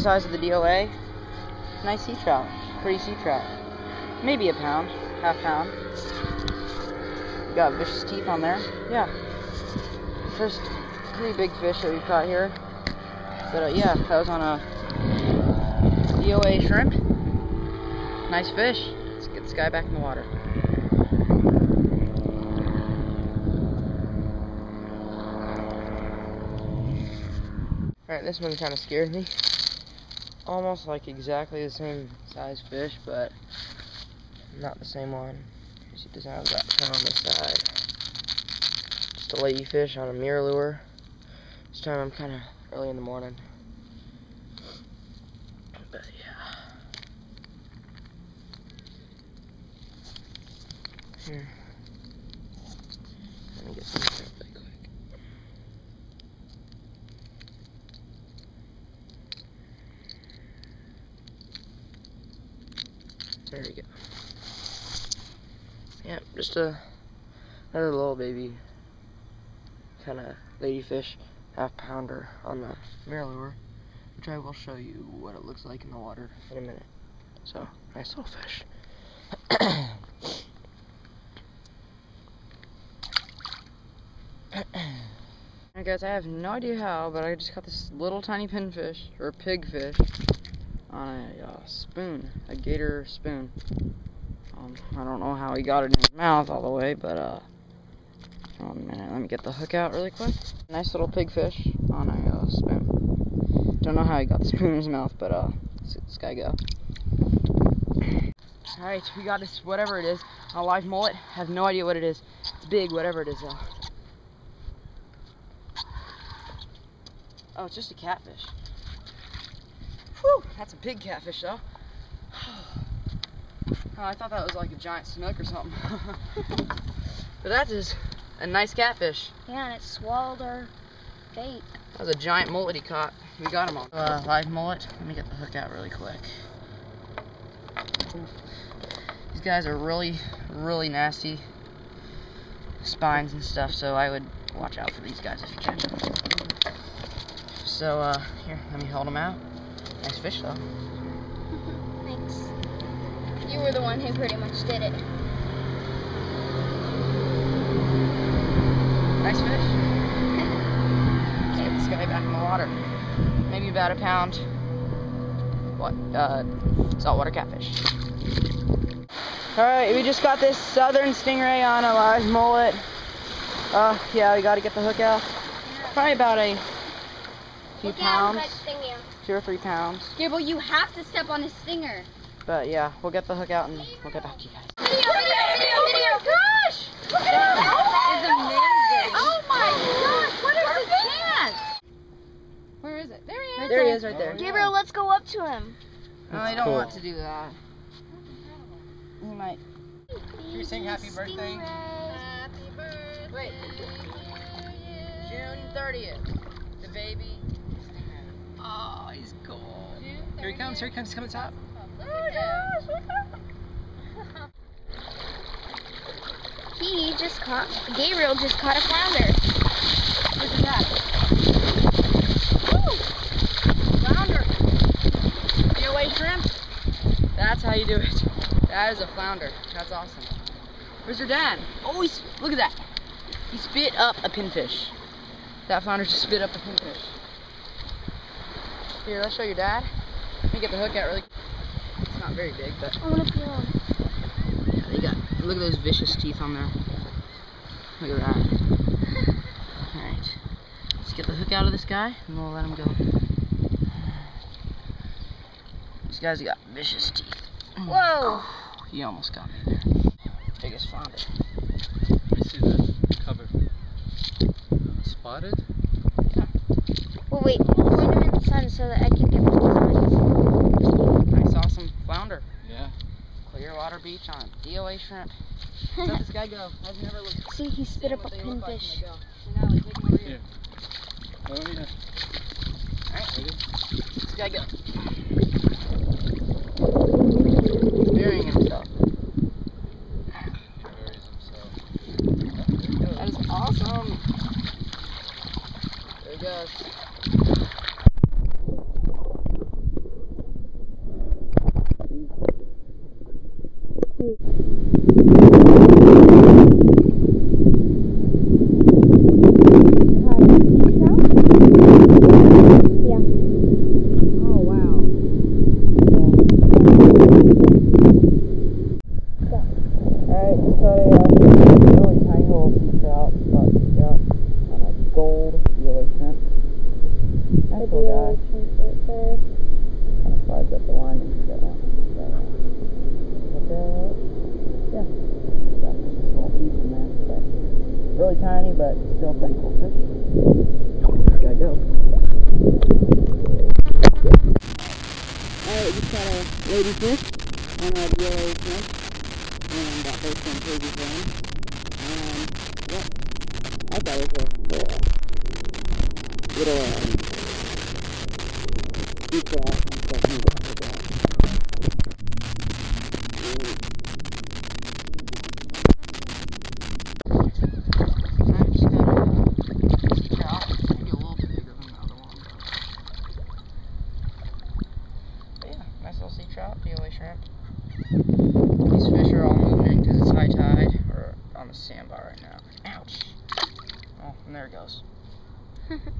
size of the DOA. Nice sea trout. Pretty sea trout. Maybe a pound, half pound. Got vicious teeth on there. Yeah. First pretty big fish that we caught here. But uh, yeah, that was on a DOA shrimp. Nice fish. Let's get this guy back in the water. Alright, this one kind of scared me. Almost like exactly the same size fish, but not the same one. She doesn't have that fin on the side. Just a lady fish on a MirrOlure. This time I'm kind of early in the morning. But yeah. Here. Let me get some shrimp really quick. There we go. Yep, just a another little baby kind of ladyfish half pounder on the MirrOlure, which I will show you what it looks like in the water in a minute. So, nice little fish. Alright guys, I have no idea how, but I just caught this little tiny pinfish, or pigfish, on a uh, spoon, a gator spoon. Um, I don't know how he got it in his mouth all the way, but uh, hold on a minute, let me get the hook out really quick. Nice little pigfish on a uh, spoon. Don't know how he got the spoon in his mouth, but uh, let's let this guy go. Alright, we got this, whatever it is, a live mullet. Have no idea what it is. It's big, whatever it is though. Oh, it's just a catfish. Whew, that's a big catfish though. Oh, I thought that was like a giant snook or something. but that is a nice catfish. Yeah, and it swallowed our bait. That was a giant mullet he caught. We got him on. Uh, live mullet. Let me get the hook out really quick. These guys are really, really nasty spines and stuff, so I would watch out for these guys if you catch them. So, uh, here, let me hold them out. Nice fish, though. Thanks. You were the one who pretty much did it. Nice fish. Get this guy back in the water. Maybe about a pound. What? Uh, saltwater catfish. Alright, we just got this southern stingray on a live mullet. Uh, yeah, we gotta get the hook out. Probably about a few pounds. Two or three pounds. Gable, you have to step on a stinger. But yeah, we'll get the hook out and we'll get back to you guys. Video, video, video, video. Oh gosh! Look at that. It's amazing. Oh my gosh, what is his chance? Where is it? There he is. There he is right there. Oh, Gabriel, let's go up to him. No, oh, I don't want to do that. He might. Should we sing happy birthday? Happy birthday. Wait. June 30th. The baby. Oh, he's cool. Here he comes, here he comes, come to top. Oh my gosh! He just caught, Gabriel just caught a flounder. Look at that. Woo! Flounder. DOA shrimp. That's how you do it. That is a flounder. That's awesome. Where's your dad? Oh, he's, look at that. He spit up a pinfish. That flounder just spit up a pinfish. Here, let's show your dad. Let me get the hook out really It's not very big, but I want to feel him. yeah, they got, look at those vicious teeth on there. Look at that. Alright. Let's get the hook out of this guy and we'll let him go. This guy's got vicious teeth. Oh Whoa. He almost got me there. Biggest flounder. Let me see the cover. Spotted? Well, wait. Point him in the sun so that I can get my saw some flounder. Yeah. Clearwater Beach on DOA shrimp. Let this guy go. I've never looked. See, he spit up a what they look like when pinfish. they go. So now, take him over here. Oh, yeah. Alright, Ready? this guy go. He's burying himself. Buries himself. That is awesome. There directions right there. Kind of slides up the line into that one. So, but, uh, yeah, got some small piece in that. But really tiny, but still pretty cool fish. Gotta go. Alright, just got a lady fish and a yellow fish. And got those from Baby Brown. And, yep, I thought it was a little, um, Maybe a little bit bigger than the sea trout, DOA shrimp. These fish are all moving because it's high tide, or on the sandbar right now. Ouch! Oh, and there it goes.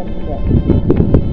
and